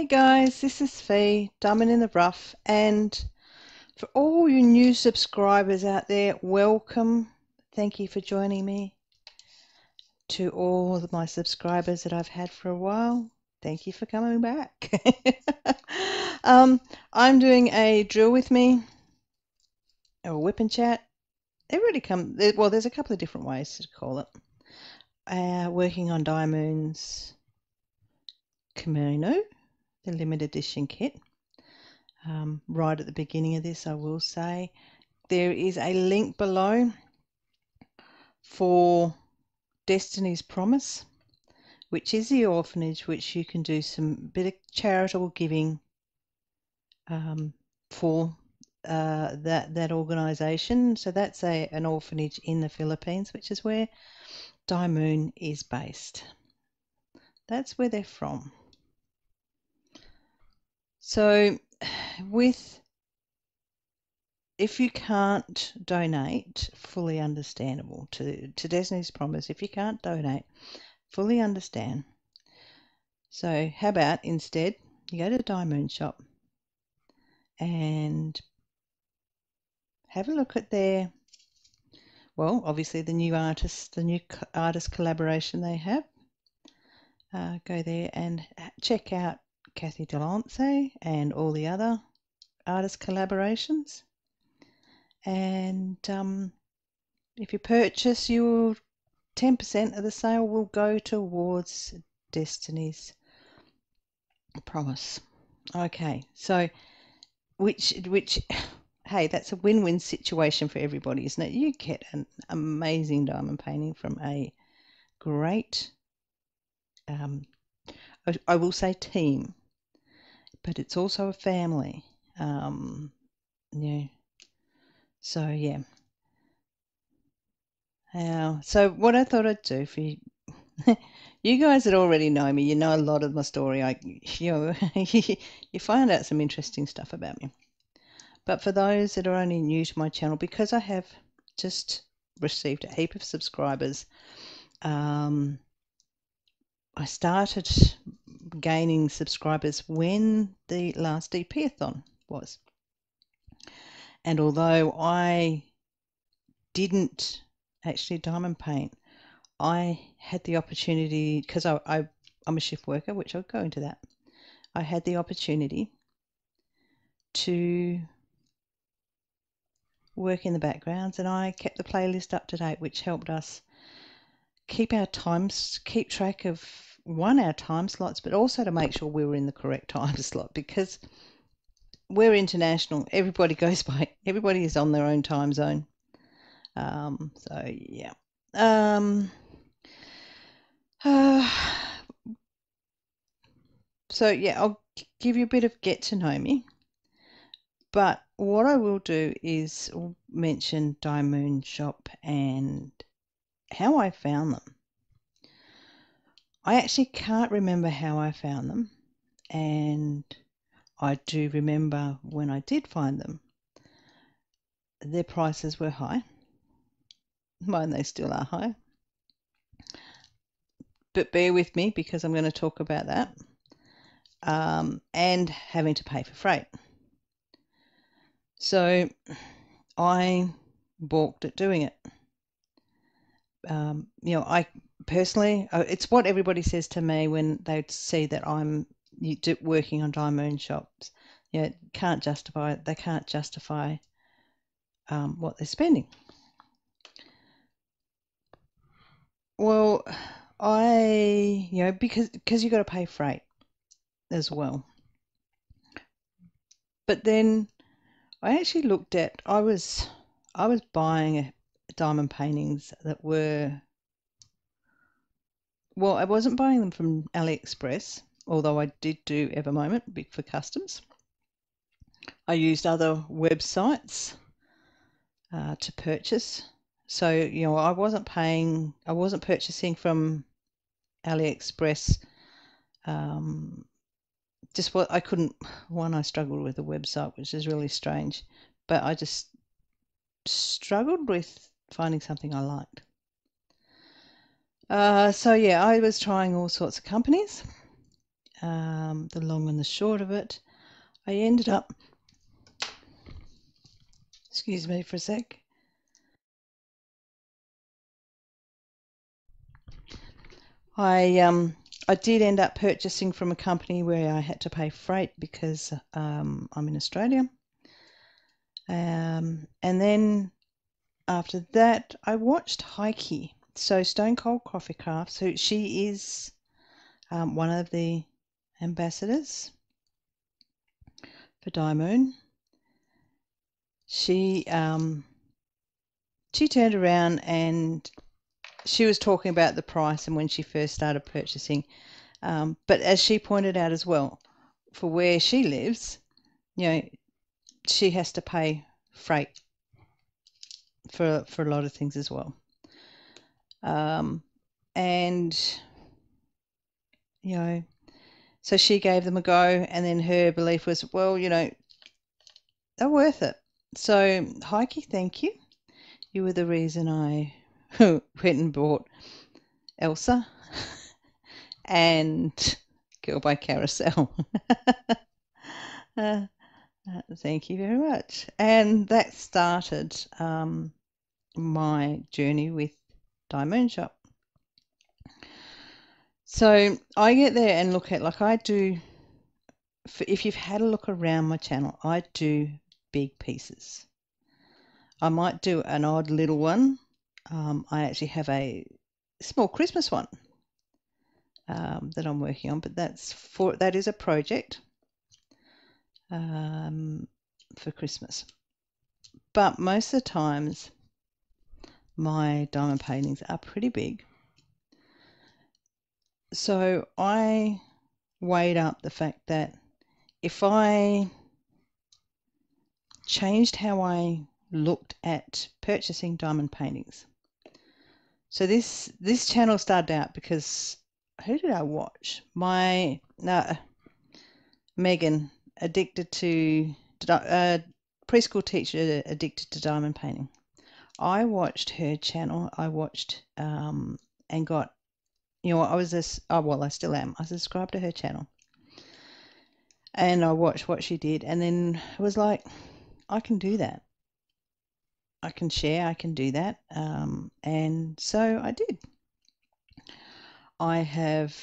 Hey guys, this is Fee, Diamond in the Rough, and for all you new subscribers out there, welcome. Thank you for joining me. To all of my subscribers that I've had for a while, thank you for coming back. um, I'm doing a drill with me, or WIP and chat. It really come well. There's a couple of different ways to call it. Uh, working on DIYMoon's Kimono the limited edition kit. Um, right at the beginning of this, I will say there is a link below for Destiny's Promise, which is the orphanage which you can do some bit of charitable giving um, for uh, that that organisation. So that's a an orphanage in the Philippines, which is where Moon is based. That's where they're from. So, with if you can't donate, fully understandable to to Destiny's Promise. If you can't donate, fully understand. So, how about instead you go to the DIYMoon Shop and have a look at their well, obviously the new artists, the new artist collaboration they have. Uh, go there and check out Cathy Delanssay and all the other artist collaborations. And um, if you purchase, your 10% of the sale will go towards Destiny's Promise. Okay, so which which hey, that's a win-win situation for everybody, isn't it? You get an amazing diamond painting from a great, um, I will say, team but it's also a family. Um, yeah. So yeah. Uh, so what I thought I'd do for you, you guys that already know me, you know a lot of my story. I, you know, you find out some interesting stuff about me. But for those that are only new to my channel, because I have just received a heap of subscribers, um, I started gaining subscribers when the last DP-a-thon was. And although I didn't actually diamond paint, I had the opportunity because I, I I'm a shift worker, which I'll go into that. I had the opportunity to work in the backgrounds and I kept the playlist up to date, which helped us keep our times, keep track of one our time slots, but also to make sure we were in the correct time slot because we're international. Everybody goes by. Everybody is on their own time zone. Um, so yeah. Um, uh, so yeah, I'll give you a bit of get to know me. But what I will do is mention DIYMoon Shop and how I found them. I actually can't remember how I found them, and I do remember when I did find them, their prices were high. Mine, they still are high. But bear with me because I'm going to talk about that. Um, and having to pay for freight. So I balked at doing it. Um, you know, I personally, uh, it's what everybody says to me when they see that I'm working on diamond shops. You know, can't justify it. they can't justify um, what they're spending. Well, I you know because because you got to pay freight as well. But then I actually looked at I was I was buying diamond paintings that were well, I wasn't buying them from AliExpress, although I did do Evermoment big for customs. I used other websites uh, to purchase. So, you know, I wasn't paying, I wasn't purchasing from AliExpress. Um, just what I couldn't, one, I struggled with the website, which is really strange, but I just struggled with finding something I liked. Uh, so yeah, I was trying all sorts of companies. um, the long and the short of it, I ended up. Excuse me for a sec. I um I did end up purchasing from a company where I had to pay freight because um, I'm in Australia. Um, and then after that, I watched Heike. So Stone Cold Coffee Craft. So she is um, one of the ambassadors for DIYMoon. She um, she turned around and she was talking about the price and when she first started purchasing. Um, but as she pointed out as well, for where she lives, you know, she has to pay freight for for a lot of things as well. Um, and you know, so she gave them a go, and then her belief was, well, you know, they're worth it. So, Heike, thank you. You were the reason I went and bought Elsa and Girl by Carousel. uh, uh, thank you very much. And that started um, my journey with DIYMoon Shop. So I get there and look at, like I do, if you've had a look around my channel, I do big pieces. I might do an odd little one um, I actually have a small Christmas one um, that I'm working on, but that's for that is a project um, for Christmas. But most of the times, my diamond paintings are pretty big. So I weighed up the fact that if I changed how I looked at purchasing diamond paintings, so this this channel started out because who did I watch? My no, Megan, addicted to uh, preschool teacher, addicted to diamond painting. I watched her channel. I watched um, and got, you know, I was this. Oh well, I still am. I subscribed to her channel, and I watched what she did, and then it was like, I can do that. I can share, I can do that. Um, and so I did. I have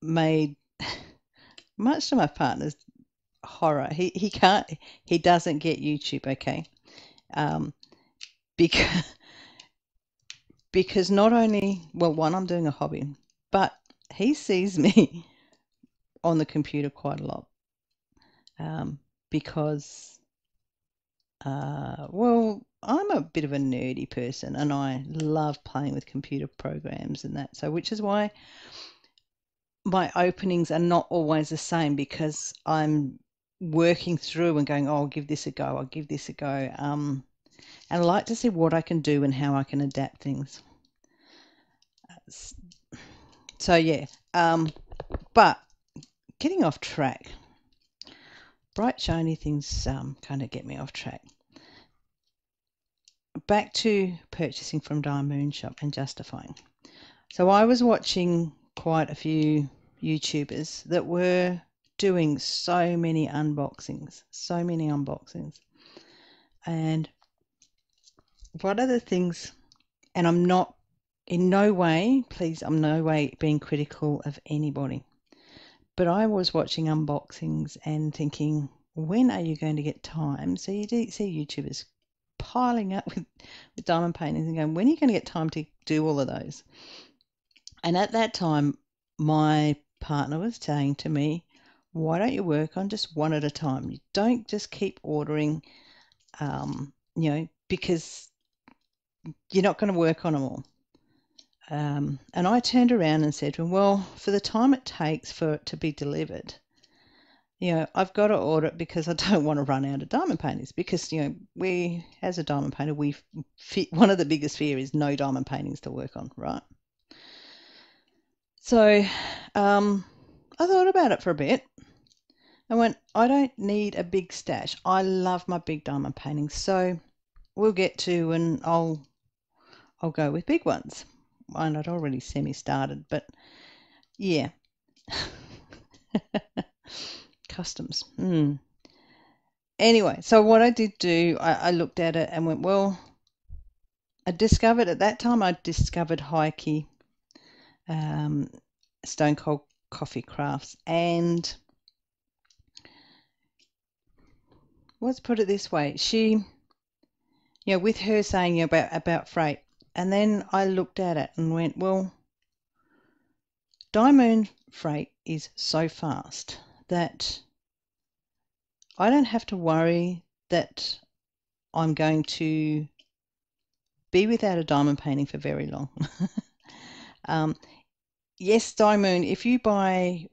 made, much to my partner's horror, he, he can't, he doesn't get YouTube, okay? Um, because, because not only, well, one, I'm doing a hobby, but he sees me on the computer quite a lot um, because uh, well, I'm a bit of a nerdy person and I love playing with computer programs and that. So, which is why my openings are not always the same because I'm working through and going, oh, I'll give this a go, I'll give this a go. Um, and I like to see what I can do and how I can adapt things. So, yeah. Um, but getting off track, bright, shiny things um, kind of get me off track back to purchasing from DIYMoon Shop and justifying. So I was watching quite a few YouTubers that were doing so many unboxings, so many unboxings. And one are the things, and I'm not in no way, please, I'm no way being critical of anybody, but I was watching unboxings and thinking, when are you going to get time? So you do see YouTubers piling up with, with diamond paintings and going, when are you going to get time to do all of those? And at that time, my partner was saying to me, why don't you work on just one at a time? You don't just keep ordering, um, you know, because you're not going to work on them all. Um, and I turned around and said to him, well, for the time it takes for it to be delivered, you know, I've got to order it because I don't want to run out of diamond paintings. Because you know, we as a diamond painter, we fit, one of the biggest fear is no diamond paintings to work on, right? So, um, I thought about it for a bit. I went, I don't need a big stash. I love my big diamond paintings, so we'll get to and I'll I'll go with big ones. And I'd already semi started, but yeah. Customs. Hmm. Anyway, so what I did do, I, I looked at it and went, well, I discovered at that time, I discovered Heike um, Stone Cold Coffee Crafts. And let's put it this way she, you know, with her saying about, about freight, and then I looked at it and went, well, DIYMoon Freight is so fast that I don't have to worry that I'm going to be without a diamond painting for very long. um, yes, DIYMoon, if you buy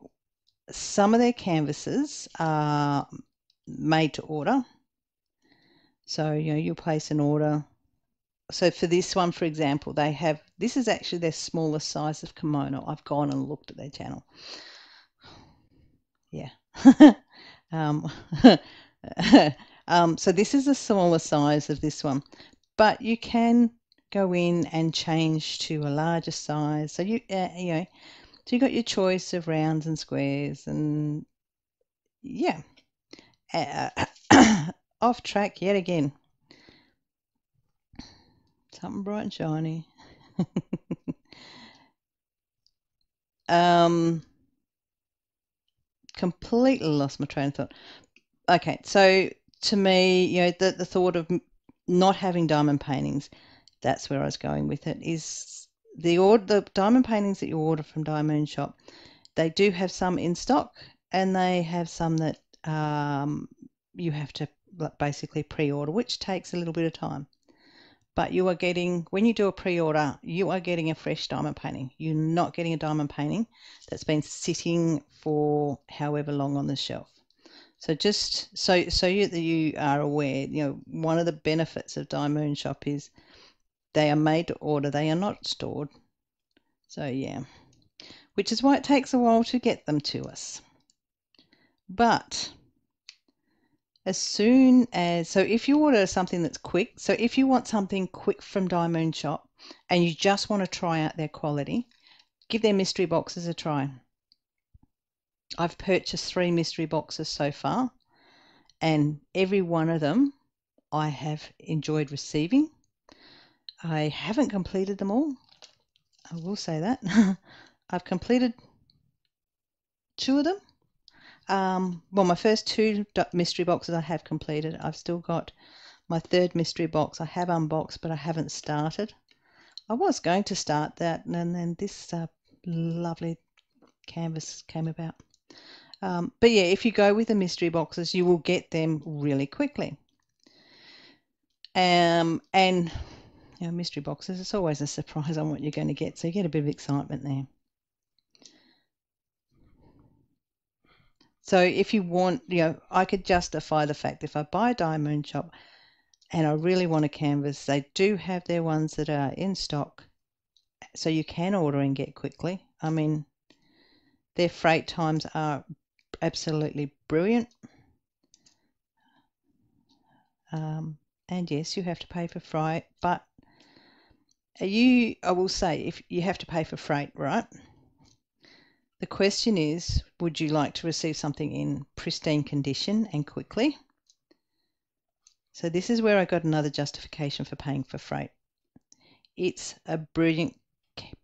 some of their canvases are made to order. So, you know, you place an order. So for this one, for example, they have, this is actually their smallest size of kimono. I've gone and looked at their channel. Yeah. um, um, so this is the smaller size of this one, but you can go in and change to a larger size. So you, uh, you know, so you got your choice of rounds and squares, and yeah, uh, off track yet again. Something bright and shiny. um, completely lost my train of thought. Okay, so to me, you know, the the thought of not having diamond paintings, that's where I was going with it. Is the order the diamond paintings that you order from DIYMoon Shop, they do have some in stock, and they have some that um, you have to basically pre-order, which takes a little bit of time. But you are getting when you do a pre-order, you are getting a fresh diamond painting. You're not getting a diamond painting that's been sitting for however long on the shelf. So just so so you that you are aware, you know, one of the benefits of DIYMoon Shop is they are made to order. They are not stored. So yeah, which is why it takes a while to get them to us. But as soon as so if you order something that's quick, so if you want something quick from DIYMoon Shop and you just want to try out their quality, give their mystery boxes a try. I've purchased three mystery boxes so far, and every one of them I have enjoyed receiving. I haven't completed them all. I will say that. I've completed two of them. Um, well, my first two mystery boxes I have completed. I've still got my third mystery box I have unboxed, but I haven't started. I was going to start that, and then this uh, lovely canvas came about. Um, but yeah, if you go with the mystery boxes, you will get them really quickly. Um, and you know, mystery boxes, it's always a surprise on what you're going to get, so you get a bit of excitement there. So if you want, you know, I could justify the fact if I buy a diamond shop and I really want a canvas, they do have their ones that are in stock, so you can order and get quickly. I mean, their freight times are absolutely brilliant. Um, and yes, you have to pay for freight, but you, I will say, if you have to pay for freight, right? The question is, would you like to receive something in pristine condition and quickly? So this is where I got another justification for paying for freight. It's a brilliant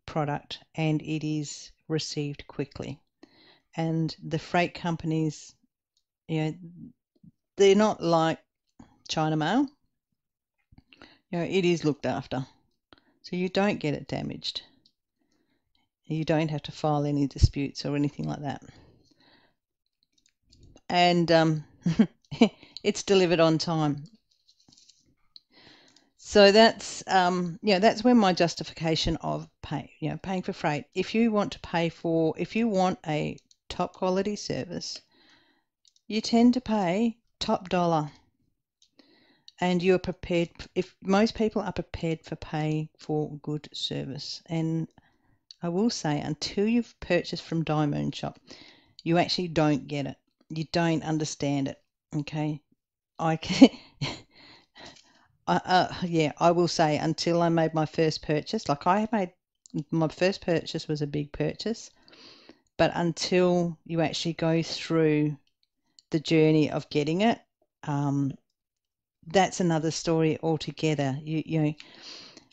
product and it is received quickly and the freight companies, you know, they're not like China Mail. You know, it is looked after, so you don't get it damaged. You don't have to file any disputes or anything like that. And um, it's delivered on time. So that's um, you know that's where my justification of pay you know paying for freight. If you want to pay for if you want a top quality service, you tend to pay top dollar. And you're prepared, if most people are prepared for pay for good service. And I will say, until you've purchased from DIYMoon Shop, you actually don't get it. You don't understand it. Okay. I can. uh, yeah, I will say until I made my first purchase, like I made my first purchase was a big purchase, but until you actually go through the journey of getting it, um, that's another story altogether. You, you know,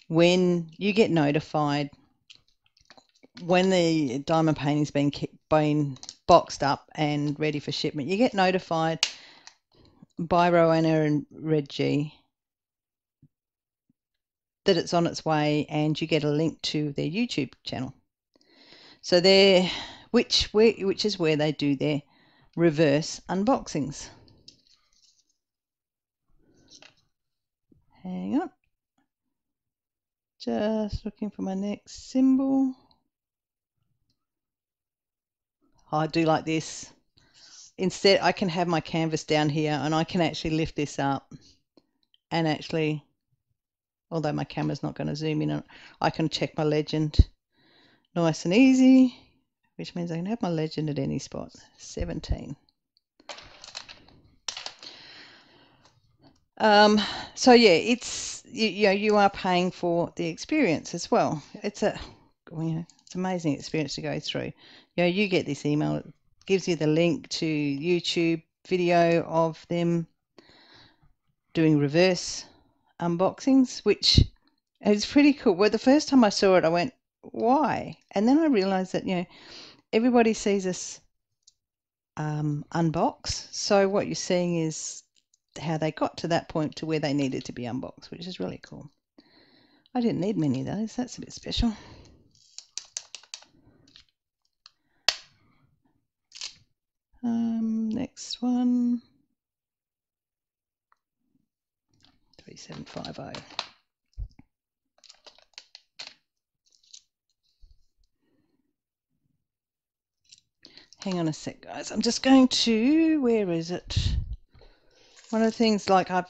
when you get notified when the diamond painting's been been boxed up and ready for shipment, you get notified by Rowena and Reggie that it's on its way, and you get a link to their YouTube channel. So there, which which is where they do their reverse unboxings. Hang on. Just looking for my next symbol. Oh, I do like this. Instead, I can have my canvas down here and I can actually lift this up and actually, although my camera's not going to zoom in on I can check my legend nice and easy, which means I can have my legend at any spot. 17. Um, so yeah, it's you, you, know you are paying for the experience as well. It's a you know it's amazing experience to go through. You know you get this email, it gives you the link to YouTube video of them doing reverse unboxings, which is pretty cool. Well, the first time I saw it, I went, "Why?" And then I realised that you know everybody sees us um, unbox. So what you're seeing is how they got to that point to where they needed to be unboxed, which is really cool. I didn't need many of those. That's a bit special. Um, next one. 3750. Hang on a sec, guys. I'm just going to, where is it? One of the things like I've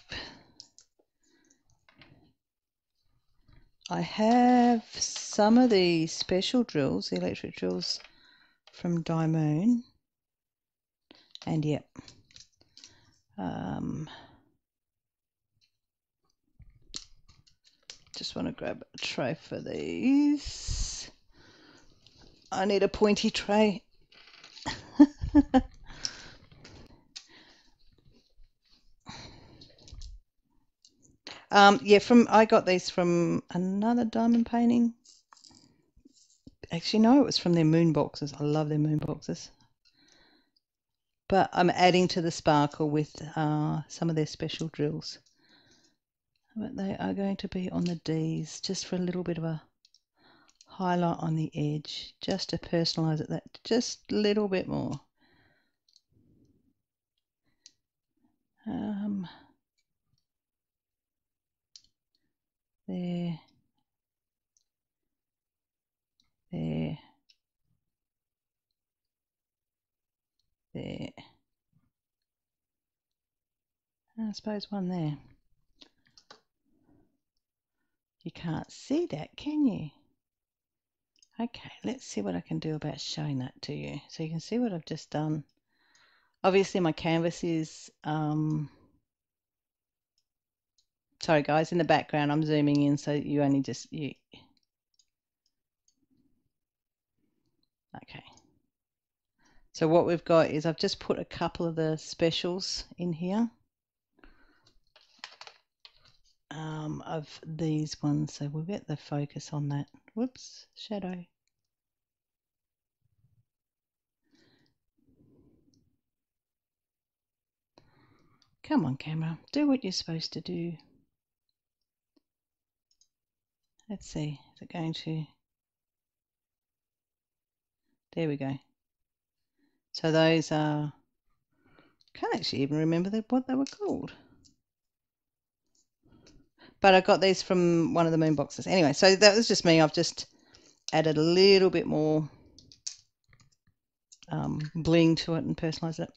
I have some of the special drills, the electric drills from DIYMoon. And yep. Um, just want to grab a tray for these. I need a pointy tray. Um, yeah, from I got these from another diamond painting. Actually, no, it was from their moon boxes. I love their moon boxes. But I'm adding to the sparkle with uh, some of their special drills. But they are going to be on the D's just for a little bit of a highlight on the edge, just to personalise it that just a little bit more. Um, there, there. I suppose one there. You can't see that, can you? Okay, let's see what I can do about showing that to you. So you can see what I've just done. Obviously my canvas is um, Sorry, guys, in the background, I'm zooming in so you only just you. Okay. So what we've got is I've just put a couple of the specials in here um, of these ones. So we'll get the focus on that. Whoops, shadow. Come on, camera. Do what you're supposed to do. Let's see, is it going to... There we go. So those are... I can't actually even remember what they were called. But I got these from one of the moon boxes. Anyway, so that was just me. I've just added a little bit more um, bling to it and personalised it.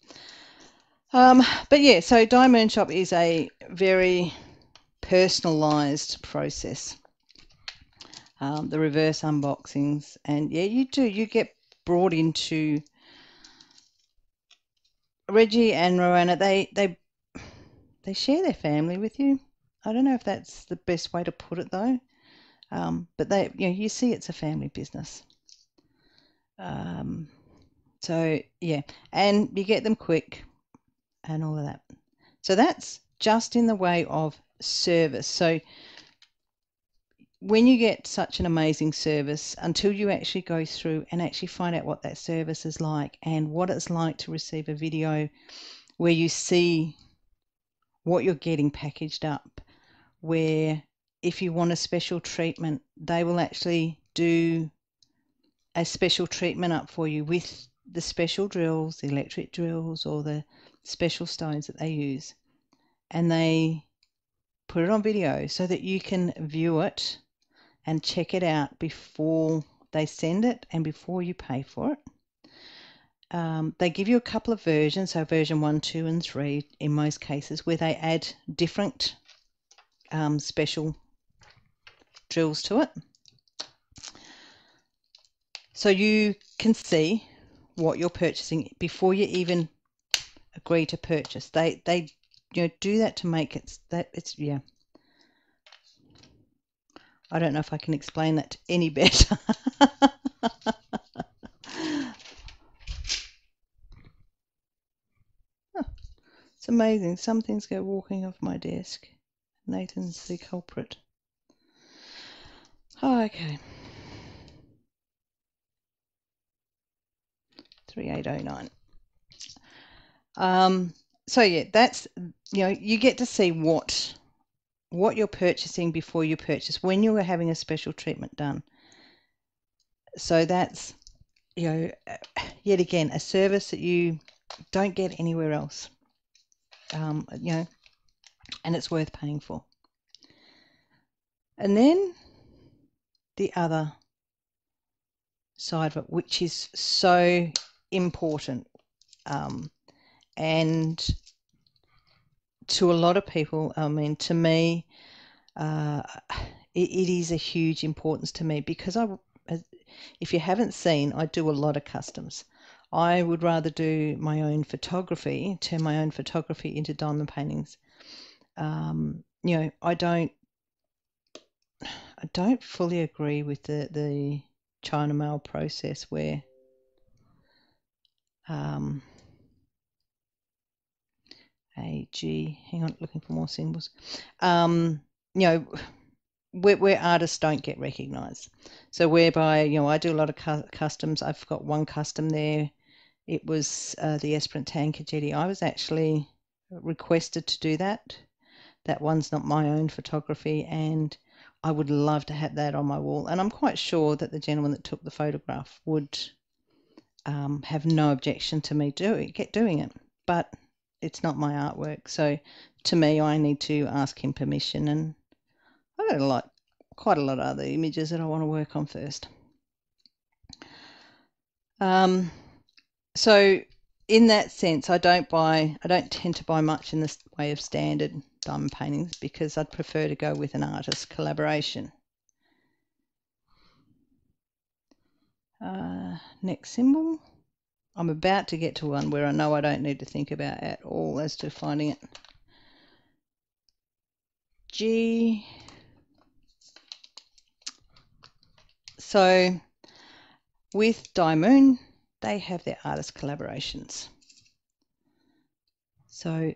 Um, but yeah, so DIYMoon Shop is a very personalised process um, the reverse unboxings, and yeah, you do. You get brought into Reggie and Rowena. They they they share their family with you. I don't know if that's the best way to put it though, um, but they you know you see it's a family business. Um, So yeah, and you get them quick and all of that. So that's just in the way of service. So when you get such an amazing service, until you actually go through and actually find out what that service is like and what it's like to receive a video where you see what you're getting packaged up, where if you want a special treatment, they will actually do a special treatment up for you with the special drills, the electric drills, or the special stones that they use. And they put it on video so that you can view it and check it out before they send it and before you pay for it. Um, they give you a couple of versions, so version one, two, and three in most cases, where they add different um, special drills to it. So you can see what you're purchasing before you even agree to purchase. They they you know do that to make it that it's yeah. I don't know if I can explain that any better. it's amazing. Some things go walking off my desk. Nathan's the culprit. Oh, okay. 3809. Um, so yeah, that's you know you get to see what what you're purchasing before you purchase when you are having a special treatment done. So that's you know yet again a service that you don't get anywhere else. Um, you know, and it's worth paying for. And then the other side of it, which is so important. Um, and to a lot of people, I mean, to me, uh, it, it is a huge importance to me because I, if you haven't seen, I do a lot of customs. I would rather do my own photography, turn my own photography into diamond paintings. Um, you know, I don't, I don't fully agree with the the China mail process where um, A, G, hang on, looking for more symbols. Um, you know, where, where artists don't get recognised. So whereby, you know, I do a lot of cu- customs. I've got one custom there. It was uh, the Esperance Jetty. I was actually requested to do that. That one's not my own photography, and I would love to have that on my wall. And I'm quite sure that the gentleman that took the photograph would um, have no objection to me doing get doing it, but it's not my artwork. So to me, I need to ask him permission, and I've got a lot, quite a lot of other images that I want to work on first. Um, so in that sense, I don't buy, I don't tend to buy much in the way of standard diamond paintings because I'd prefer to go with an artist collaboration. Uh, next symbol. I'm about to get to one where I know I don't need to think about at all as to finding it. G. So with DIYMoon, they have their artist collaborations. So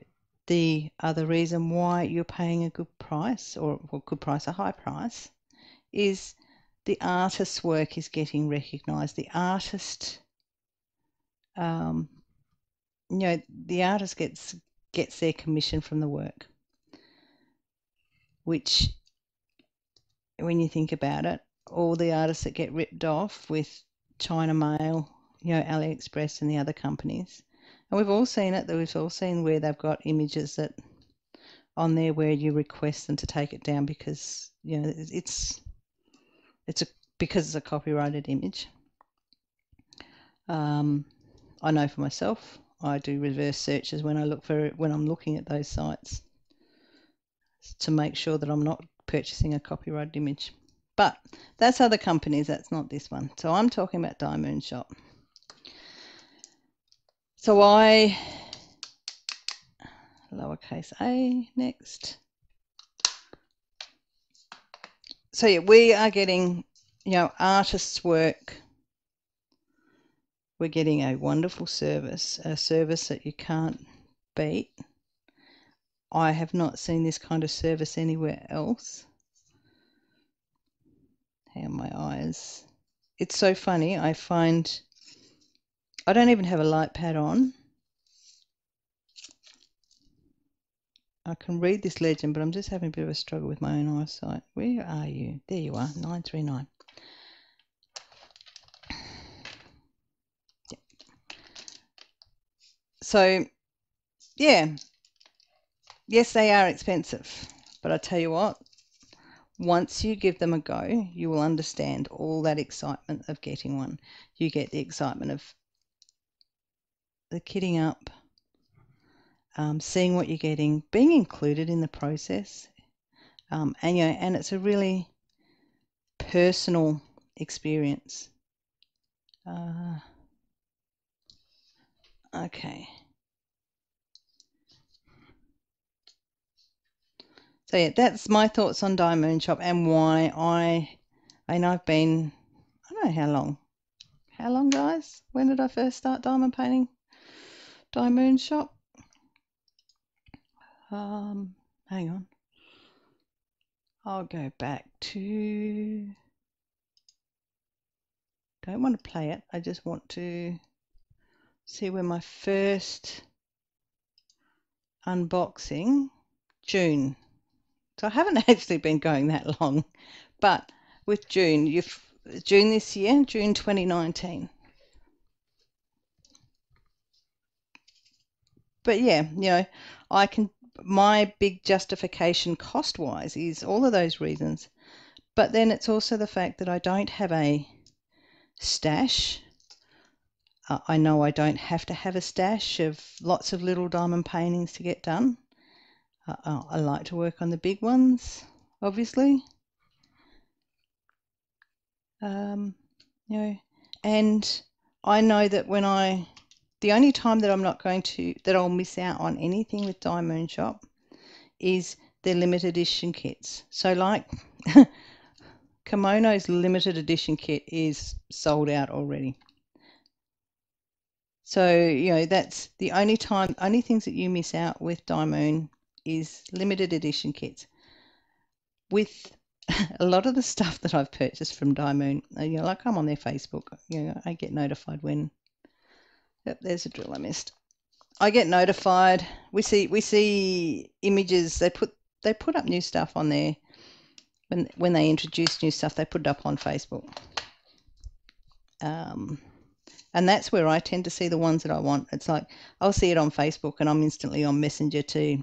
the other reason why you're paying a good price or well, good price, a high price, is the artist's work is getting recognised. The artist, um, you know, the artist gets gets their commission from the work, which, when you think about it, all the artists that get ripped off with China Mail, you know, AliExpress and the other companies, and we've all seen it. We've all seen where they've got images that on there where you request them to take it down because you know it's it's a because it's a copyrighted image. Um, I know for myself, I do reverse searches when I look for when I'm looking at those sites to make sure that I'm not purchasing a copyrighted image. But that's other companies. That's not this one. So I'm talking about DIYMoon Shop. So I lowercase a next. So yeah, we are getting you know, artists' work we're getting a wonderful service, a service that you can't beat. I have not seen this kind of service anywhere else. Hang on, my eyes. It's so funny. I find I don't even have a light pad on. I can read this legend, but I'm just having a bit of a struggle with my own eyesight. Where are you? There you are, 939. So, yeah, yes, they are expensive, but I tell you what, once you give them a go, you will understand all that excitement of getting one. You get the excitement of the kitting up, um, seeing what you're getting, being included in the process, um, and you know, and it's a really personal experience. Uh, okay. So yeah, that's my thoughts on DIYMoon Shop and why I, know I've been, I don't know how long, how long, guys? When did I first start diamond painting? DIYMoon Shop. Um, hang on. I'll go back to. Don't want to play it. I just want to see where my first unboxing June. So I haven't actually been going that long, but with June, you've June this year, June 2019. But yeah, you know, I can my big justification cost wise is all of those reasons. But then it's also the fact that I don't have a stash. Uh, I know I don't have to have a stash of lots of little diamond paintings to get done. Uh I like to work on the big ones, obviously. Um, you know, and I know that when I the only time that I'm not going to that I'll miss out on anything with DIYMoon Shop is their limited edition kits. So like Kimono's limited edition kit is sold out already. So, you know, that's the only time only things that you miss out with DIYMoon is limited edition kits. With a lot of the stuff that I've purchased from DIYMoon, you know, like I'm on their Facebook, you know, I get notified when Yep, there's a drill I missed. I get notified. We see we see images. They put they put up new stuff on there when when they introduce new stuff. They put it up on Facebook. Um, and that's where I tend to see the ones that I want. It's like I'll see it on Facebook, and I'm instantly on Messenger to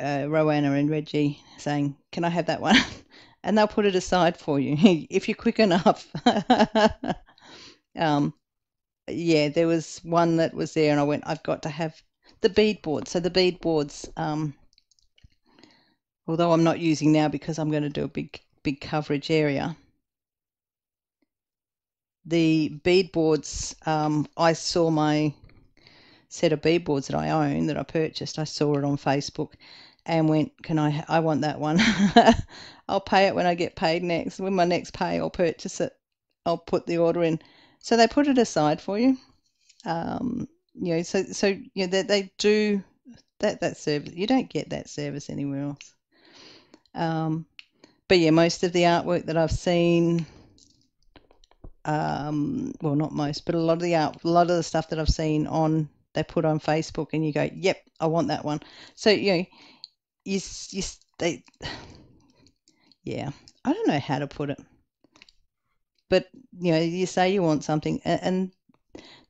uh, Rowena and Reggie saying, "Can I have that one?" and they'll put it aside for you if you're quick enough. um, yeah, there was one that was there, and I went, I've got to have the bead board. So the bead boards, um, although I'm not using now because I'm going to do a big big coverage area. The bead boards, um, I saw my set of bead boards that I own that I purchased. I saw it on Facebook and went, "Can I? I want that one. I'll pay it when I get paid next. When my next pay, I'll purchase it. I'll put the order in." So they put it aside for you. Um, you know, so so you know they, they do that that service. You don't get that service anywhere else. Um, but yeah, most of the artwork that I've seen, um, well, not most, but a lot of the art, a lot of the stuff that I've seen on they put on Facebook, and you go, "Yep, I want that one." So you know, you you they, yeah, I don't know how to put it. But you know you say you want something and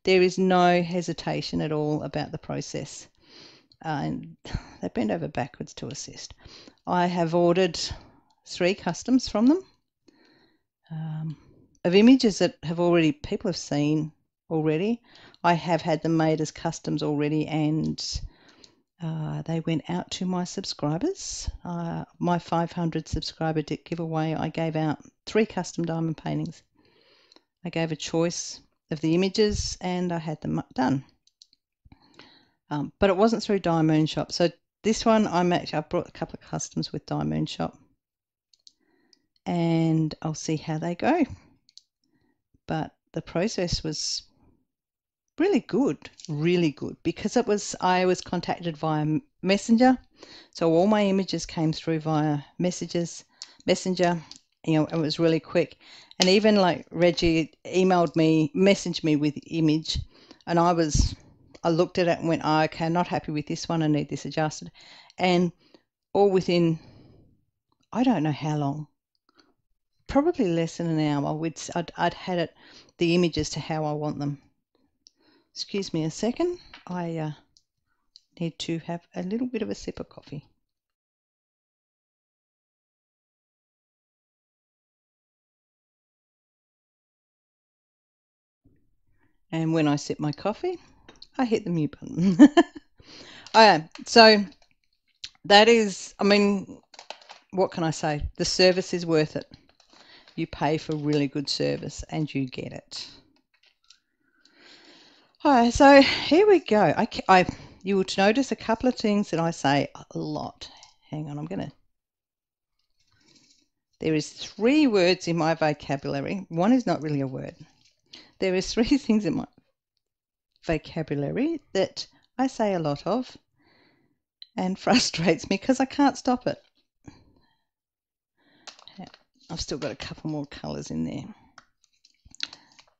there is no hesitation at all about the process. Uh, and they bend over backwards to assist. I have ordered three customs from them um, of images that have already people have seen already i have had them made as customs already and uh, they went out to my subscribers. Uh, my 500 subscriber giveaway, I gave out three custom diamond paintings. I gave a choice of the images and I had them done. Um, but it wasn't through DIYMoon Shop. So this one I'm actually I brought a couple of customs with DIYMoon Shop and I'll see how they go. But the process was really good, really good because it was I was contacted via Messenger, so all my images came through via messages, Messenger. You know, it was really quick, and even like Reggie emailed me, messaged me with image, and I was, I looked at it and went, oh, okay, not happy with this one. I need this adjusted, and all within, I don't know how long, probably less than an hour. We'd, I'd, I'd had it, the images to how I want them. Excuse me a second. I uh, need to have a little bit of a sip of coffee. And when I sip my coffee, I hit the mute button. okay, so that is, I mean, what can I say? The service is worth it. You pay for really good service and you get it. Hi, so here we go. I, I, you will notice a couple of things that I say a lot. Hang on, I'm going to. There is three words in my vocabulary. One is not really a word. There is three things in my vocabulary that I say a lot of and frustrates me because I can't stop it. I've still got a couple more colours in there.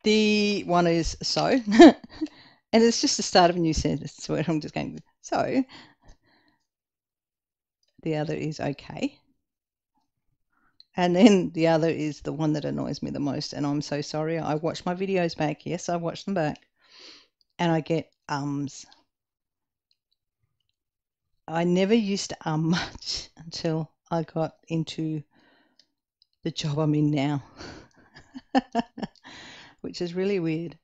The one is so, and it's just the start of a new sentence So I'm just going, so. The other is okay. And then the other is the one that annoys me the most, and I'm so sorry. I watch my videos back. Yes, I watch them back. And I get ums. I never used to um much until I got into the job I'm in now, which is really weird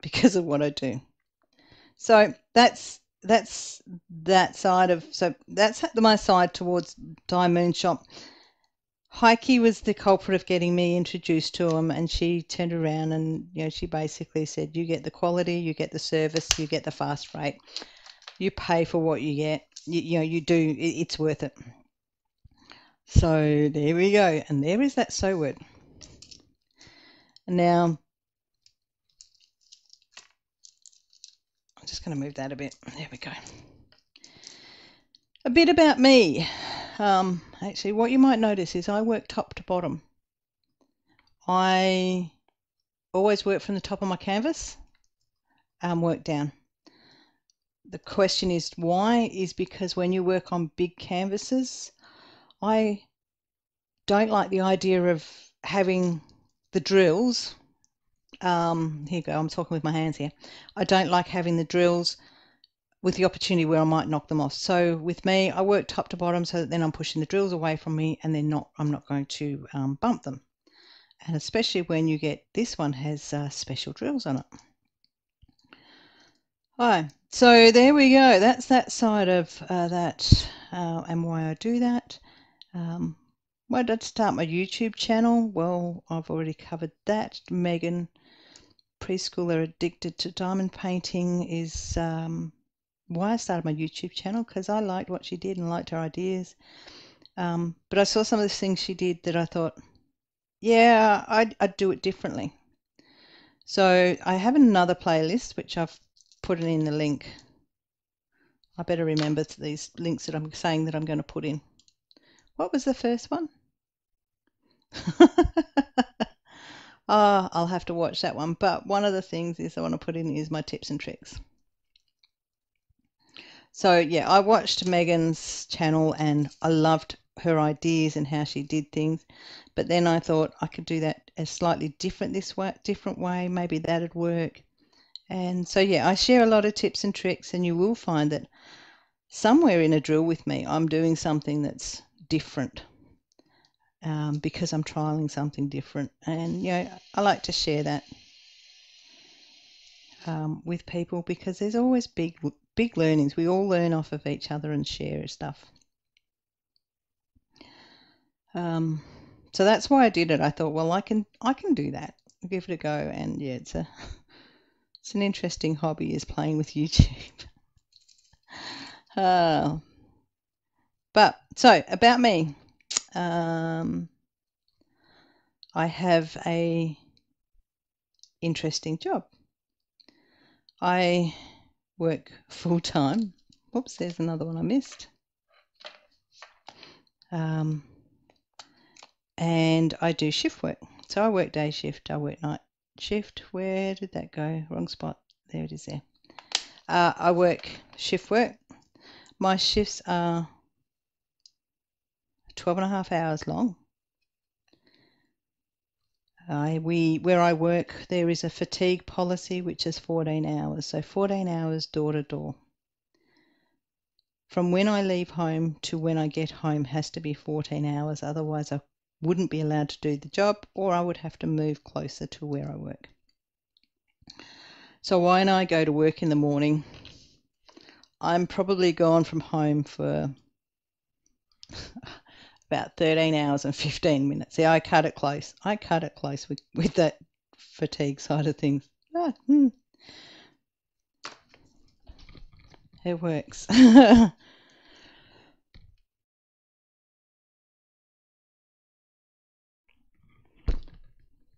because of what I do. So that's that's that side of so that's my side towards DIYMoon Shop. Heike was the culprit of getting me introduced to him, and she turned around and you know she basically said, "You get the quality, you get the service, you get the fast rate, you pay for what you get. You, you know you do. It's worth it." So there we go. And there is that so word. Now, I'm just going to move that a bit. There we go. A bit about me. Um, actually, what you might notice is I work top to bottom. I always work from the top of my canvas and work down. The question is why is because when you work on big canvases, I don't like the idea of having the drills. Um, here you go, I'm talking with my hands here. I don't like having the drills with the opportunity where I might knock them off. So with me, I work top to bottom so that then I'm pushing the drills away from me and then not I'm not going to um, bump them. And especially when you get this one has uh, special drills on it. Alright, so there we go. That's that side of uh, that uh, and why I do that. Um, why did I start my YouTube channel? Well, I've already covered that. Megan, preschooler addicted to diamond painting, is um, why I started my YouTube channel because I liked what she did and liked her ideas. Um, but I saw some of the things she did that I thought, yeah, I'd, I'd do it differently. So I have another playlist which I've put in the link. I better remember these links that I'm saying that I'm going to put in. What was the first one? oh, I'll have to watch that one. But one of the things is I want to put in is my tips and tricks. So yeah, I watched Megan's channel and I loved her ideas and how she did things. But then I thought I could do that a slightly different this way, different way. Maybe that'd work. And so yeah, I share a lot of tips and tricks, and you will find that somewhere in a drill with me, I'm doing something that's different um, because I'm trialing something different. And, you know, I like to share that um, with people because there's always big, big learnings. We all learn off of each other and share stuff. Um, so that's why I did it. I thought, well, I can, I can do that. I'll give it a go. And yeah, it's a, it's an interesting hobby is playing with YouTube. uh, but so about me, um, I have a interesting job. I work full time. Oops, there's another one I missed. Um, and I do shift work. So I work day shift, I work night shift. Where did that go? Wrong spot. There it is there. Uh, I work shift work. My shifts are 12 and a half hours long. I, we, where I work, there is a fatigue policy which is 14 hours. So 14 hours door to door. From when I leave home to when I get home has to be 14 hours. Otherwise, I wouldn't be allowed to do the job or I would have to move closer to where I work. So why when I go to work in the morning, I'm probably gone from home for about 13 hours and 15 minutes. See, I cut it close. I cut it close with, with that fatigue side of things. Ah, hmm. It works.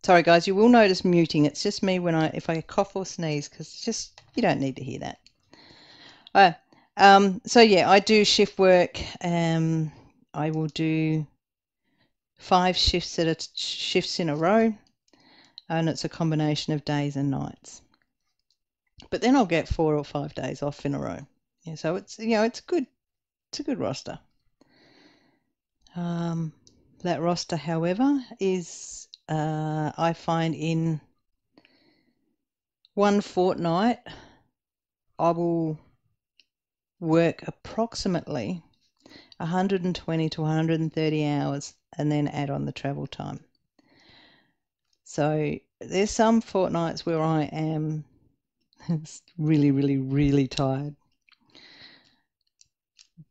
Sorry, guys, you will notice muting. It's just me when I if I cough or sneeze because just you don't need to hear that. Uh, um, so yeah, I do shift work. Um, I will do five shifts at a shifts in a row, and it's a combination of days and nights. But then I'll get four or five days off in a row. Yeah, so it's you know it's good. It's a good roster. Um, that roster, however, is uh, I find in one fortnight I will work approximately 120 to 130 hours and then add on the travel time. So there's some fortnights where I am really, really, really tired.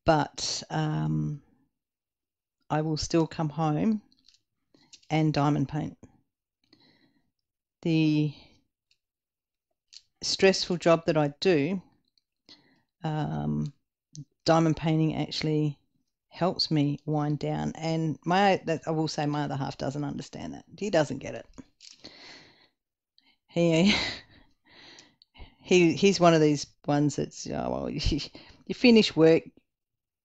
But um, I will still come home and diamond paint. The stressful job that I do, um, diamond painting actually helps me wind down. And my, I will say, my other half doesn't understand that. He doesn't get it. He, he, he's one of these ones that's, oh, well, you, you finish work,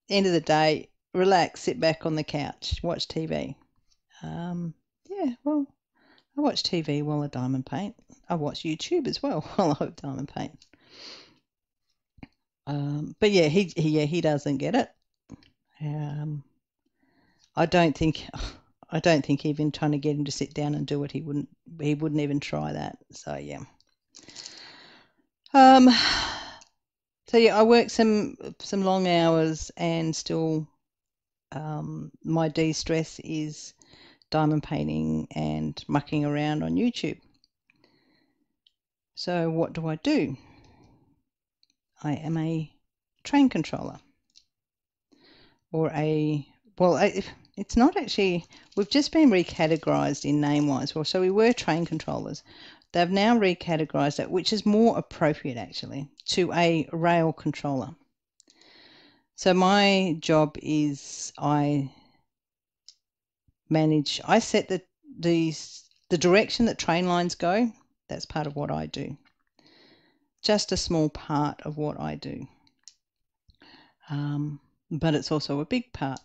end of the day, relax, sit back on the couch, watch TV. Um, yeah, well, I watch TV while I diamond paint. I watch YouTube as well while I diamond paint. Um, but yeah, he, he yeah he doesn't get it. Um, I don't think I don't think even trying to get him to sit down and do it, he wouldn't he wouldn't even try that. So yeah. Um. So yeah, I work some some long hours and still um, my de-stress is diamond painting and mucking around on YouTube. So what do I do? I am a train controller or a well it's not actually we've just been recategorized in name wise well so we were train controllers. They've now recategorized it which is more appropriate actually to a rail controller. So my job is i manage i set the the the direction that train lines go. That's part of what i do. Just a small part of what i do. Um, but it's also a big part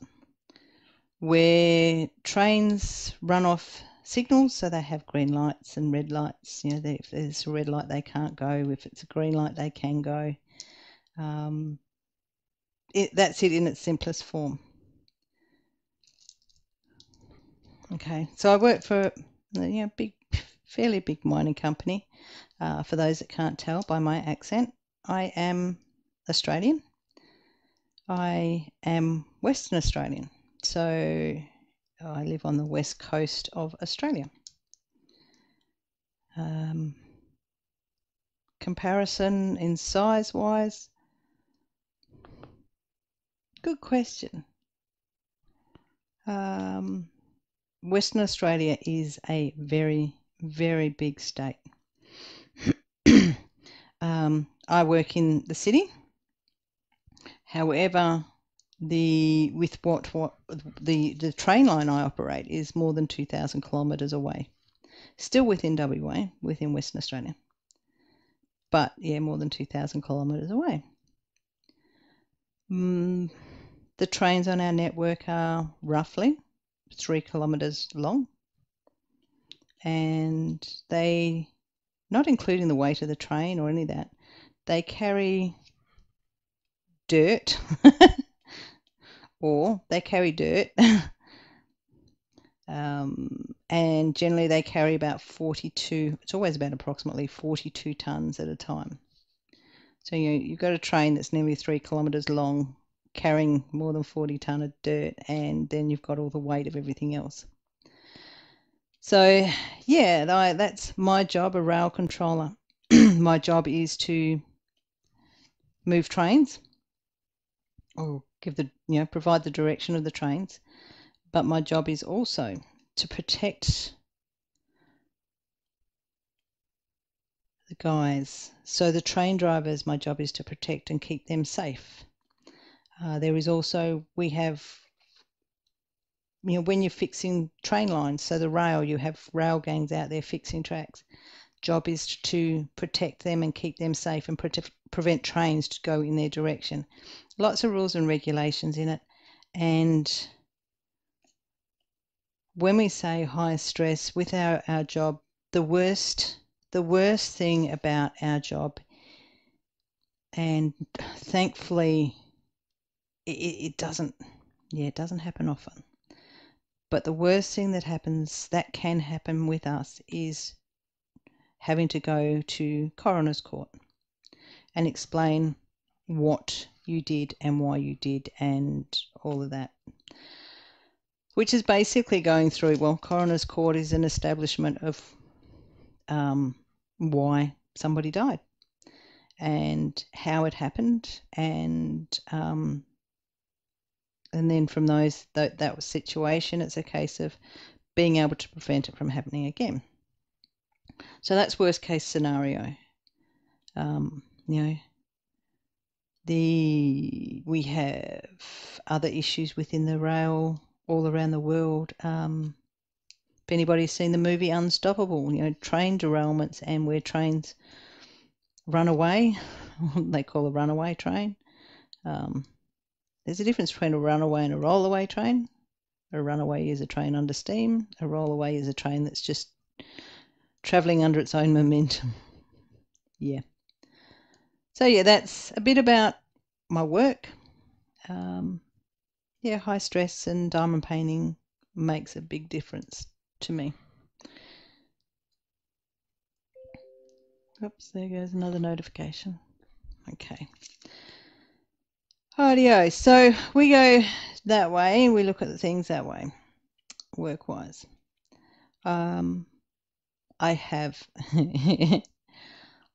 where trains run off signals, so they have green lights and red lights. You know, if there's a red light, they can't go. If it's a green light, they can go. Um, it, that's it in its simplest form. Okay, so I work for a you know, big, fairly big mining company. Uh, for those that can't tell by my accent, I am Australian. I am Western Australian, so I live on the west coast of Australia. Um, comparison in size wise? Good question. Um, Western Australia is a very, very big state. um, I work in the city However, the with what what the the train line I operate is more than two thousand kilometres away, still within WA, within Western Australia. but yeah, more than 2,000 kilometres away. Mm, the trains on our network are roughly three kilometres long, and they, not including the weight of the train or any of that, they carry dirt or they carry dirt. Um, and generally they carry about 42 it's always about approximately 42 tons at a time. So you you've got a train that's nearly three kilometres long carrying more than 40 tonne of dirt and then you've got all the weight of everything else. So yeah that's my job a rail controller. My job is to move trains or give the you know provide the direction of the trains. But my job is also to protect the guys. So the train drivers my job is to protect and keep them safe. Uh, there is also we have you know when you're fixing train lines so the rail you have rail gangs out there fixing tracks. Job is to protect them and keep them safe and pre- prevent trains to go in their direction. Lots of rules and regulations in it. And when we say high stress with our, our job, the worst the worst thing about our job and thankfully it, it doesn't yeah it doesn't happen often but the worst thing that happens that can happen with us is having to go to coroner's court and explain what you did and why you did and all of that. Which is basically going through, well, coroner's court is an establishment of um, why somebody died and how it happened and um, and then from those that, that situation it's a case of being able to prevent it from happening again so that's worst case scenario. Um, you know, the we have other issues within the rail all around the world. Um, if anybody's seen the movie Unstoppable, you know, train derailments and where trains run away, they call a runaway train. Um, there's a difference between a runaway and a rollaway train. A runaway is a train under steam. A rollaway is a train that's just traveling under its own momentum. yeah. So, yeah, that's a bit about my work. Um, yeah, high stress and diamond painting makes a big difference to me. Oops, there goes another notification. Okay. Rightio, so we go that way, we look at the things that way, work wise. Um, I have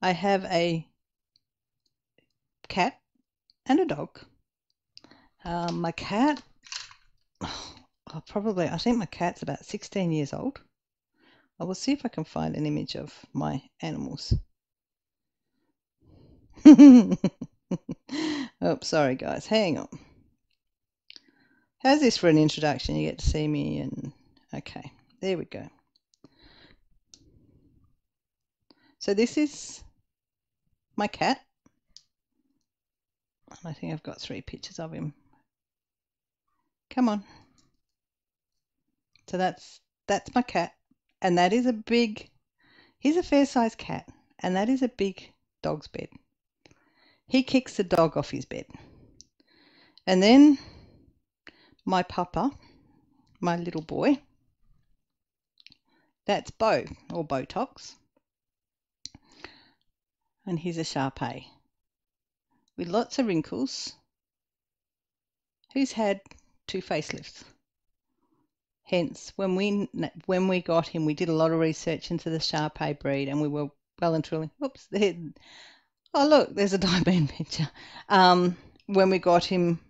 I have a cat and a dog. Um, my cat, oh, probably, I think my cat's about 16 years old. I will see if I can find an image of my animals. oh, sorry, guys. Hang on. How's this for an introduction? You get to see me and okay, there we go. So this is my cat. I think I've got three pictures of him. Come on. So that's that's my cat. And that is a big he's a fair sized cat. And that is a big dog's bed. He kicks the dog off his bed. And then my papa, my little boy, that's Bo or Botox and here's a Shar with lots of wrinkles who's had two facelifts. Hence, when we when we got him, we did a lot of research into the Shar Pei breed, and we were well and truly. Oops, there. Oh look, there's a diamond picture. Um, when we got him,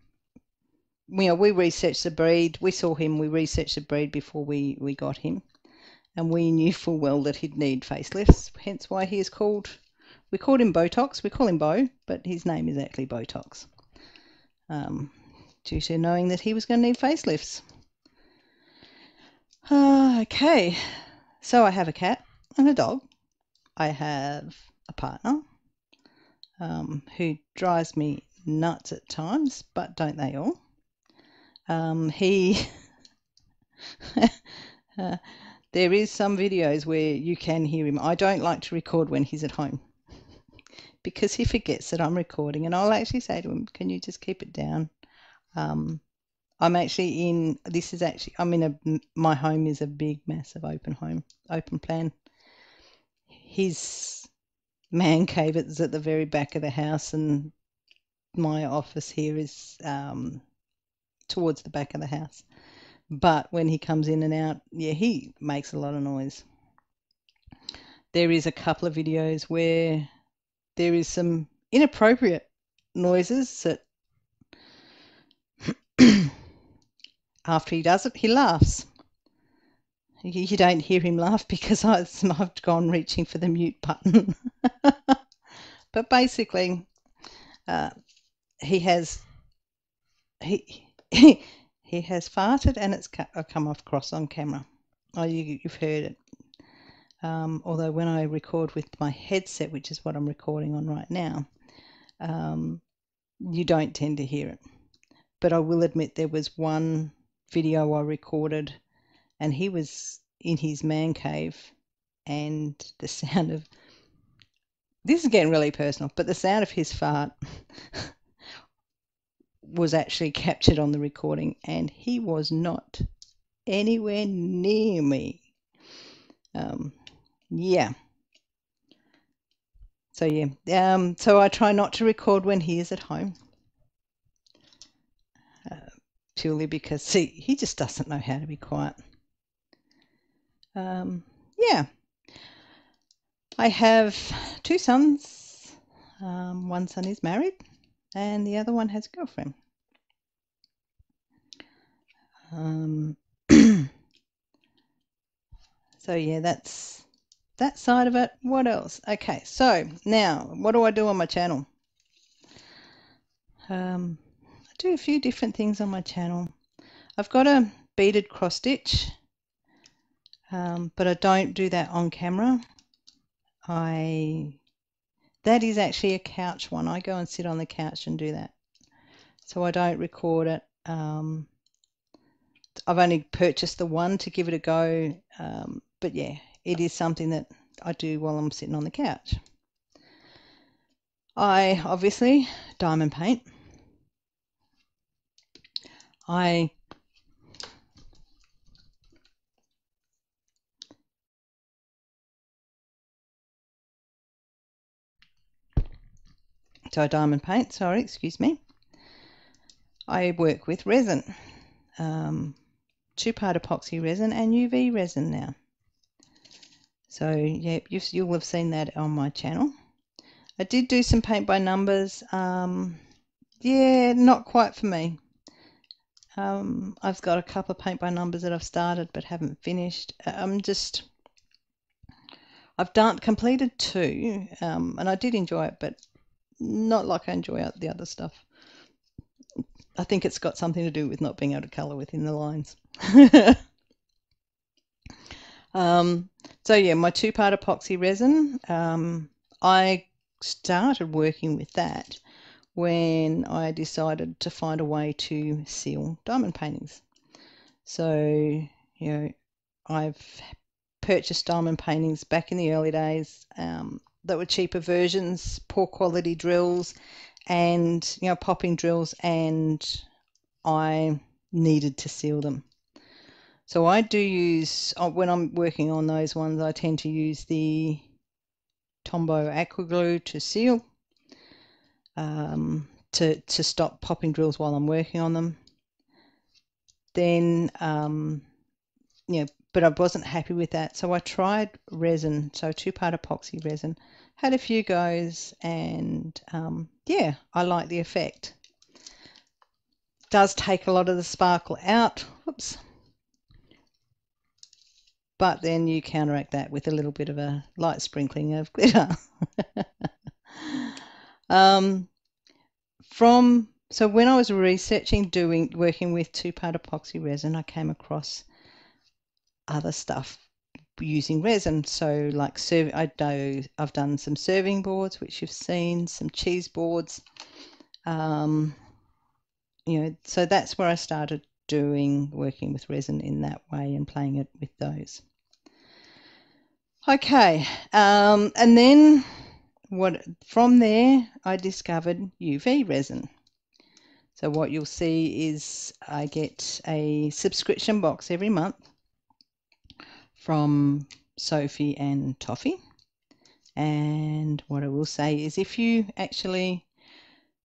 you know, we researched the breed. We saw him. We researched the breed before we we got him, and we knew full well that he'd need facelifts. Hence, why he is called we called him Botox. We call him Bo, but his name is actually Botox. Um, due to knowing that he was going to need facelifts. Uh, okay, so I have a cat and a dog. I have a partner um, who drives me nuts at times, but don't they all? Um, he. uh, there is some videos where you can hear him. I don't like to record when he's at home because he forgets that I'm recording, and I'll actually say to him, "Can you just keep it down?" Um, I'm actually in. This is actually. I'm in a. My home is a big, massive open home, open plan. His man cave is at the very back of the house, and my office here is um, towards the back of the house. But when he comes in and out, yeah, he makes a lot of noise. There is a couple of videos where there is some inappropriate noises that after he does it, he laughs. You don't hear him laugh because I've gone reaching for the mute button. but basically, uh, he has he he has farted and it's uh, come across on camera. Oh, you, have heard it. Um, although when I record with my headset, which is what I'm recording on right now, um, you don't tend to hear it. But I will admit there was one video I recorded, and he was in his man cave, and the sound of this is getting really personal, but the sound of his fart was actually captured on the recording, and he was not anywhere near me. Um, yeah. So yeah, um, so I try not to record when he is at home, uh, purely because see he just doesn't know how to be quiet. Um, yeah, I have two sons. Um, one son is married, and the other one has a girlfriend. Um, so yeah, that's that side of it. What else? Okay, so now what do I do on my channel? Um, I do a few different things on my channel. I've got a beaded cross stitch, um, but I don't do that on camera. I that is actually a couch one. I go and sit on the couch and do that. So I don't record it. Um, I've only purchased the one to give it a go. Um, but yeah, it is something that I do while I'm sitting on the couch. I obviously diamond paint. I so I diamond paint, sorry, excuse me. I work with resin, um, two-part epoxy resin and UV resin now. So yeah, you, will have seen that on my channel. I did do some paint by numbers. Um, yeah, not quite for me. Um, I've got a couple of paint by numbers that I've started but haven't finished. I'm just I've done completed two, um, and I did enjoy it, but not like I enjoy the other stuff. I think it's got something to do with not being able to colour within the lines. um, so yeah, my two-part epoxy resin. Um, I started working with that when I decided to find a way to seal diamond paintings. So you know, I've purchased diamond paintings back in the early days. Um, that were cheaper versions, poor quality drills, and you know popping drills, and I needed to seal them. So I do use uh, when I'm working on those ones. I tend to use the Tombow aqua glue to seal, um, to to stop popping drills while I'm working on them. Then um, you know but I wasn't happy with that. So I tried resin, so two part epoxy resin. Had a few goes, and um, yeah, I like the effect. Does take a lot of the sparkle out. Oops. But then you counteract that with a little bit of a light sprinkling of glitter. um, from so when I was researching doing working with two part epoxy resin, I came across other stuff using resin. So like serve, I do, I've done some serving boards, which you've seen, some cheese boards. Um, you know, so that's where I started doing working with resin in that way and playing it with those. Okay, um, and then what from there I discovered UV resin. So what you'll see is I get a subscription box every month from Sophie and Toffee. And what I will say is if you actually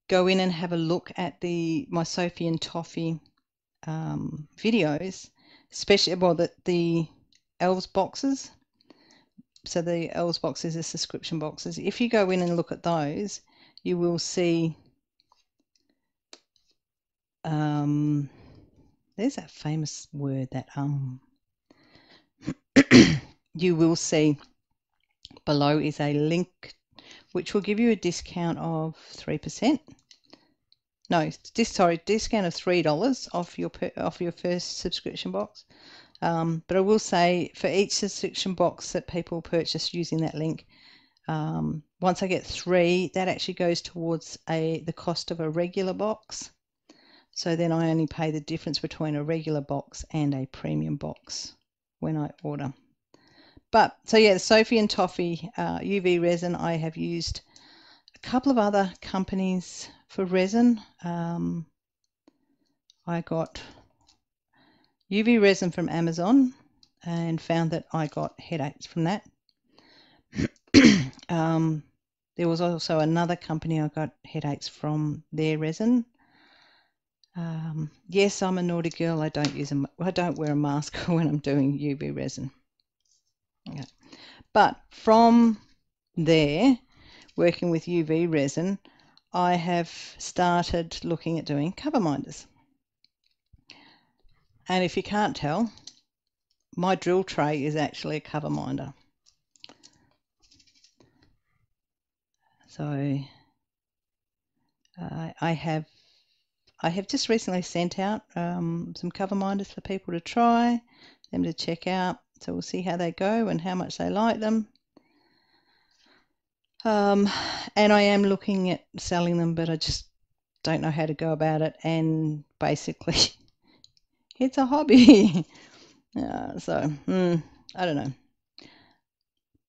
go in and have a look at the my Sophie and Toffee um, videos, especially well the the elves boxes. So the elves boxes are subscription boxes. If you go in and look at those, you will see um, there's that famous word that um you will see below is a link which will give you a discount of 3%. No, sorry, discount of three dollars off your off your first subscription box. Um, but I will say for each subscription box that people purchase using that link, um, once I get three, that actually goes towards a the cost of a regular box. So then I only pay the difference between a regular box and a premium box when I order. But so yeah, Sophie and Toffee uh, UV resin. I have used couple of other companies for resin. Um, I got UV resin from Amazon and found that I got headaches from that. um, there was also another company I got headaches from their resin. Um, yes, I'm a naughty girl. I don't use a, I don't wear a mask when I'm doing UV resin. Okay. But from there, working with UV resin, I have started looking at doing cover minders. And if you can't tell, my drill tray is actually a cover minder. So uh, I have I have just recently sent out um, some cover minders for people to try, them to check out. So we'll see how they go and how much they like them. Um, and I am looking at selling them, but I just don't know how to go about it. And basically, it's a hobby. uh, so, mm, I don't know.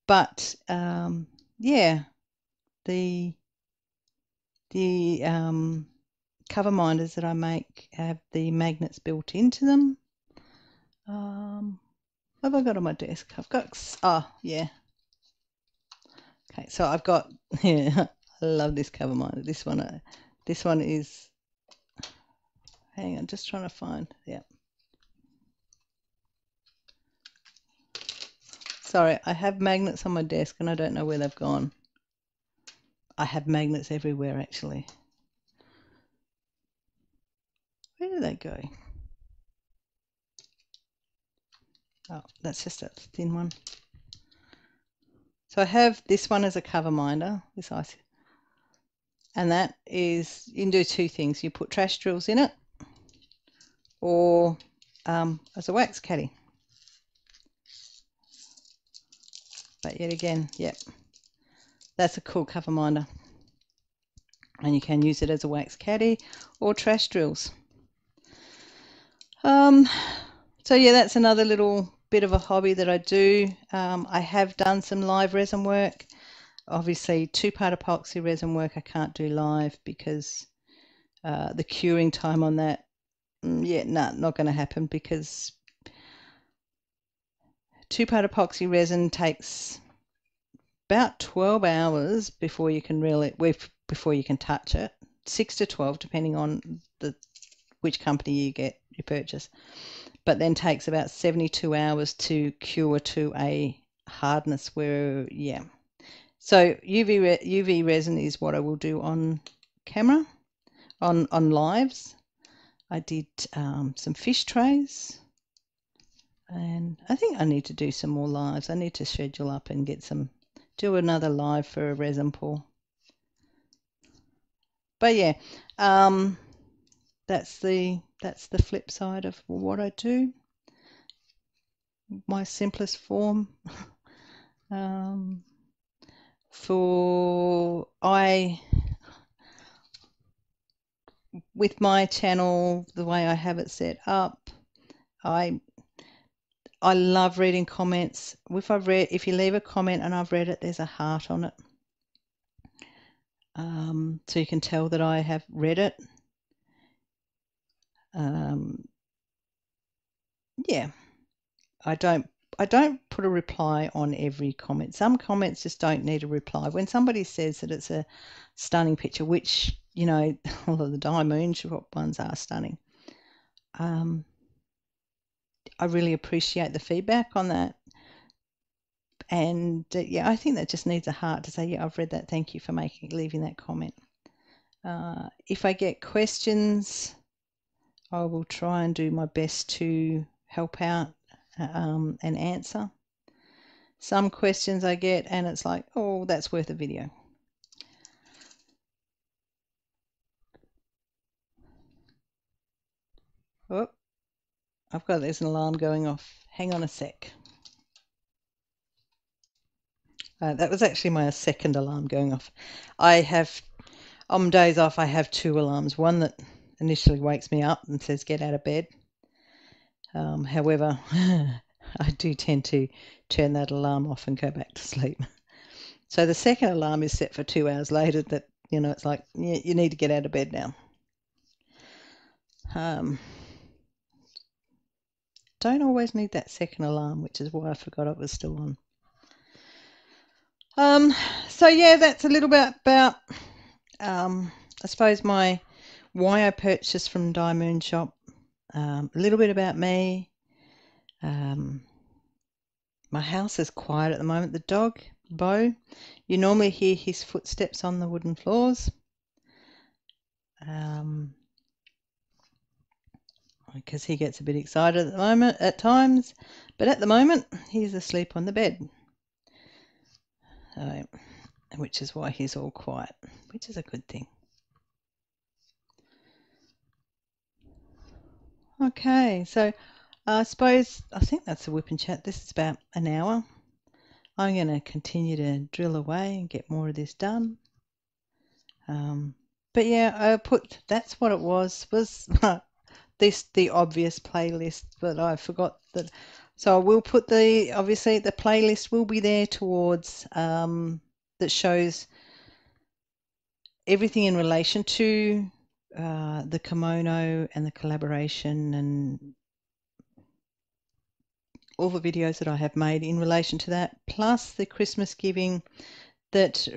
But um, yeah, the the um, cover minders that I make have the magnets built into them. Um, what have I got on my desk? I've got, oh, yeah. Okay, so I've got, yeah, I love this cover minder. This one, uh, this one is, hang on, just trying to find, yeah. Sorry, I have magnets on my desk and I don't know where they've gone. I have magnets everywhere actually. Where do they go? Oh, that's just a thin one. So I have this one as a cover minder, this ice. And that is, you can do two things. You put trash drills in it or um, as a wax caddy. But yet again, yep, that's a cool cover minder. And you can use it as a wax caddy or trash drills. Um, so yeah, that's another little bit of a hobby that I do. Um, I have done some live resin work. Obviously, two-part epoxy resin work I can't do live because uh, the curing time on that, mm, yeah, nah, not going to happen because two-part epoxy resin takes about 12 hours before you can really, before you can touch it. Six to 12, depending on the which company you get you purchase, but then takes about 72 hours to cure to a hardness where, yeah. So UV, re- UV resin is what I will do on camera, on, on lives. I did um, some fish trays and I think I need to do some more lives. I need to schedule up and get some, do another live for a resin pour. But yeah, um, that's the that's the flip side of what I do. my simplest form. um, for I with my channel the way I have it set up I I love reading comments if I've read if you leave a comment and I've read it there's a heart on it um, so you can tell that I have read it um, yeah I don't I don't put a reply on every comment. Some comments just don't need a reply. When somebody says that it's a stunning picture, which you know, all of the DIYMoon Shop ones are stunning. Um, I really appreciate the feedback on that. And uh, yeah, I think that just needs a heart to say, yeah, I've read that. Thank you for making leaving that comment. Uh, if I get questions, I will try and do my best to help out um, and answer. Some questions I get, and it's like, oh, that's worth a video. Oh, I've got there's an alarm going off. Hang on a sec. Uh, that was actually my second alarm going off. I have, on days off, I have two alarms. One that initially wakes me up and says, get out of bed. Um, however, I do tend to turn that alarm off and go back to sleep. So the second alarm is set for two hours later that, you know, it's like, you, you need to get out of bed now. Um, don't always need that second alarm, which is why I forgot it was still on. Um, so yeah, that's a little bit about, um, I suppose my why I purchased from DIYMoon Shop um, a little bit about me. Um, my house is quiet at the moment. The dog, Bo, you normally hear his footsteps on the wooden floors. Um, because he gets a bit excited at the moment at times, but at the moment he's asleep on the bed, so, which is why he's all quiet, which is a good thing. Okay, so I suppose I think that's the WIP and chat. This is about an hour. I'm going to continue to drill away and get more of this done. Um, but yeah, I put that's what it was was this the obvious playlist, but I forgot that. So I will put the obviously the playlist will be there towards um, that shows everything in relation to uh, the kimono and the collaboration and all the videos that I have made in relation to that, plus the Christmas giving that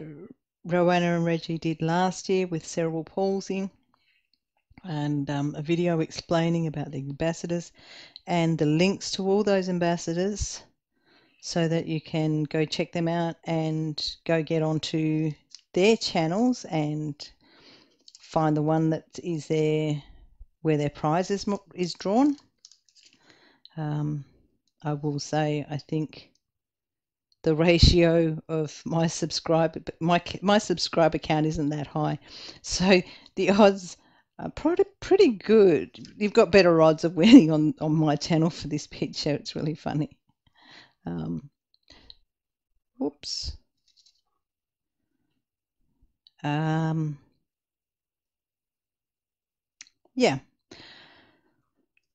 Rowena and Reggie did last year with cerebral palsy, and um, a video explaining about the ambassadors and the links to all those ambassadors so that you can go check them out and go get onto their channels and find the one that is there where their prize is, is drawn. Um, I will say I think the ratio of my subscriber my my subscriber count isn't that high, so the odds are pretty pretty good. You've got better odds of winning on on my channel for this picture. It's really funny. Um, whoops. Um, yeah.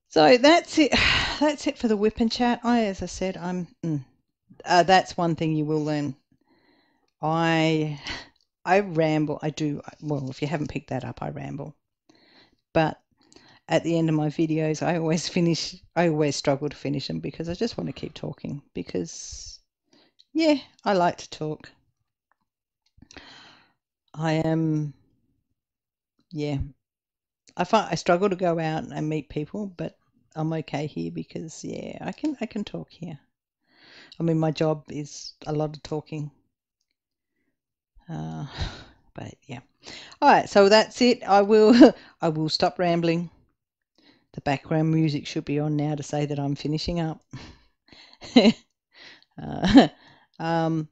So that's it. That's it for the WIP and chat. I, as I said, I'm. Mm, uh, that's one thing you will learn. I, I ramble. I do. Well, if you haven't picked that up, I ramble. But at the end of my videos, I always finish. I always struggle to finish them because I just want to keep talking. Because, yeah, I like to talk. I am. Yeah, I find I struggle to go out and meet people, but I'm okay here because yeah, I can I can talk here. I mean, my job is a lot of talking. Uh, but yeah. All right, so that's it. I will I will stop rambling. The background music should be on now to say that I'm finishing up. uh, um,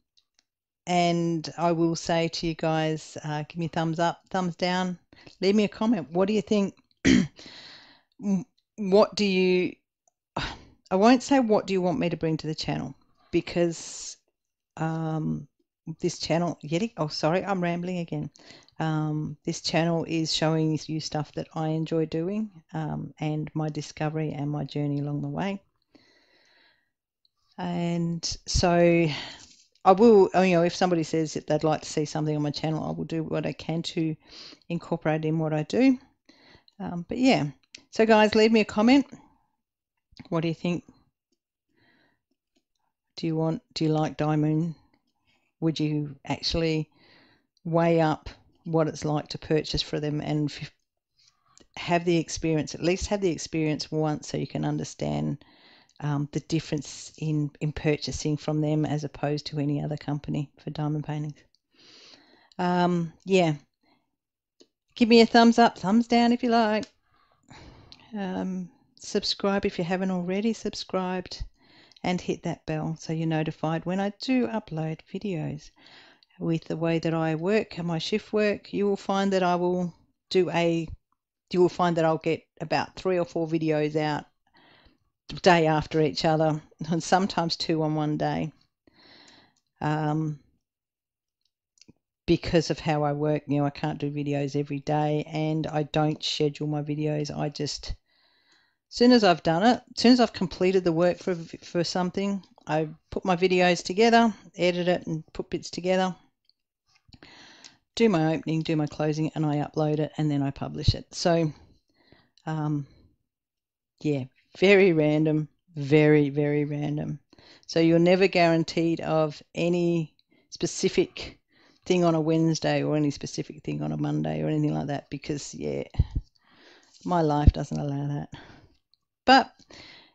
and I will say to you guys, uh, give me thumbs up, thumbs down, leave me a comment. What do you think? what do you I won't say what do you want me to bring to the channel because um, this channel yet oh sorry I'm rambling again um, this channel is showing you stuff that I enjoy doing um, and my discovery and my journey along the way and so I will you know if somebody says that they'd like to see something on my channel I will do what I can to incorporate in what I do. Um, but yeah. So guys leave me a comment. What do you think? Do you want do you like diamond would you actually weigh up what it's like to purchase for them and have the experience, at least have the experience once so you can understand um, the difference in, in purchasing from them as opposed to any other company for diamond paintings. Um, yeah. Give me a thumbs up, thumbs down if you like. Um, subscribe if you haven't already subscribed and hit that bell so you're notified when I do upload videos. With the way that I work and my shift work, you will find that I will do a you will find that I'll get about three or four videos out day after each other, and sometimes two on one day. Um, because of how I work, you know, I can't do videos every day, and I don't schedule my videos. I just as soon as I've done it, as soon as I've completed the work for, for something, I put my videos together, edit it and put bits together, do my opening, do my closing, and I upload it and then I publish it. So, um, yeah, very random, very, very random. So you're never guaranteed of any specific thing on a Wednesday or any specific thing on a Monday or anything like that because, yeah, my life doesn't allow that. But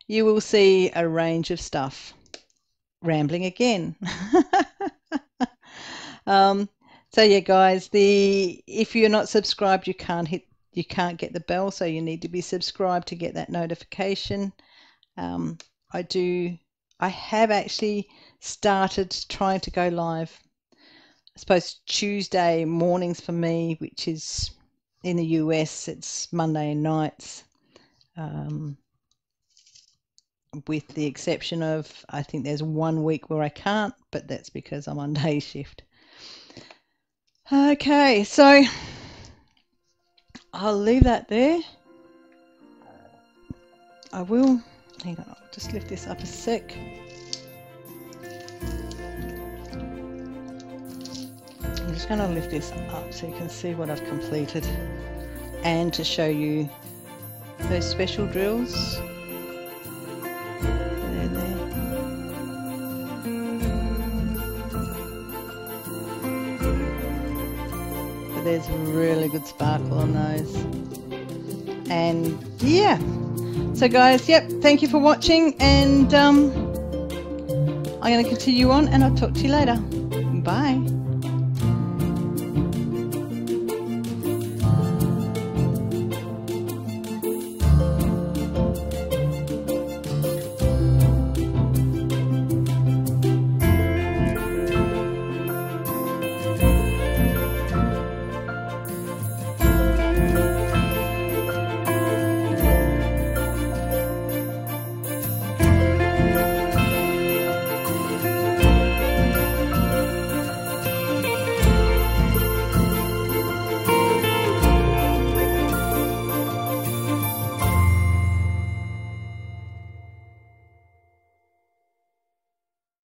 you will see a range of stuff. Rambling again. um, so yeah, guys, the if you're not subscribed, you can't hit, you can't get the bell, so you need to be subscribed to get that notification. Um, I do, I have actually started trying to go live. I suppose Tuesday mornings for me, which is in the US, it's Monday nights. Um, with the exception of I think there's one week where I can't, but that's because I'm on day shift. Okay, so I'll leave that there. I will, hang on, I'll just lift this up a sec. I'm just going to lift this up so you can see what I've completed and to show you those special drills there's really good sparkle on those. And yeah. So guys, yep, thank you for watching and um, I'm going to continue on and I'll talk to you later. Bye.